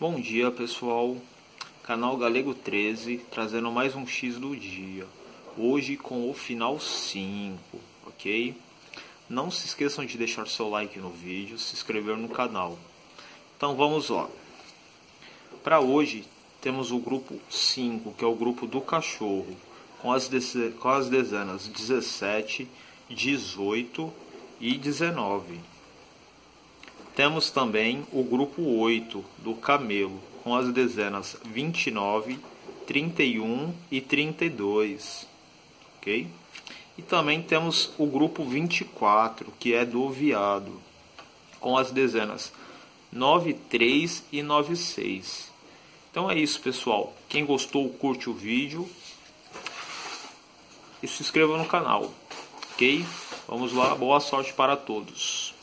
Bom dia pessoal, canal Galego 13 trazendo mais um X do dia, hoje com o final 5, ok? Não se esqueçam de deixar seu like no vídeo, se inscrever no canal. Então vamos lá. Para hoje temos o grupo 5, que é o grupo do cachorro, com as, com as dezenas 17, 18 e 19. Temos também o grupo 8 do camelo, com as dezenas 29, 31 e 32. Ok? E também temos o grupo 24, que é do viado, com as dezenas 93 e 96. Então é isso, pessoal. Quem gostou, curte o vídeo e se inscreva no canal. Ok? Vamos lá, boa sorte para todos.